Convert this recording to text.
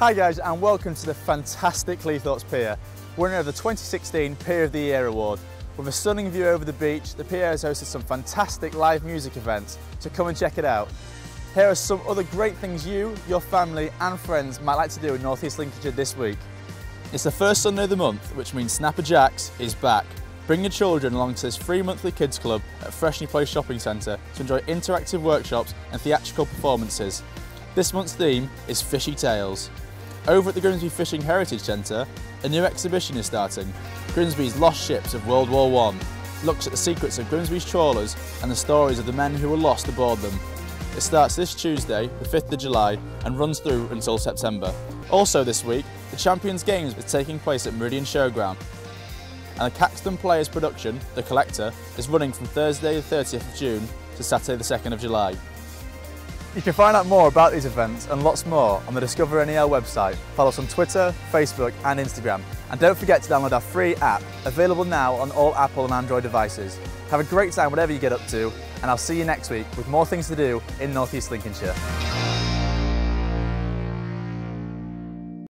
Hi guys and welcome to the fantastic Cleethorpes Pier, winner of the 2016 Pier of the Year award. With a stunning view over the beach, the pier has hosted some fantastic live music events, so come and check it out. Here are some other great things you, your family and friends might like to do in North East Lincolnshire this week. It's the first Sunday of the month, which means Snapper Jaxx is back. Bring your children along to this free monthly kids club at Freshney Place Shopping Centre to enjoy interactive workshops and theatrical performances. This month's theme is Fishy Tales. Over at the Grimsby Fishing Heritage Centre, a new exhibition is starting. Grimsby's Lost Ships of World War I looks at the secrets of Grimsby's trawlers and the stories of the men who were lost aboard them. It starts this Tuesday, the 5th of July, and runs through until September. Also this week, the Champions Games is taking place at Meridian Showground, and the Caxton Players production, The Collector, is running from Thursday the 30th of June to Saturday the 2nd of July. You can find out more about these events and lots more on the Discover NEL website. Follow us on Twitter, Facebook and Instagram. And don't forget to download our free app, available now on all Apple and Android devices. Have a great time whatever you get up to, and I'll see you next week with more things to do in North East Lincolnshire.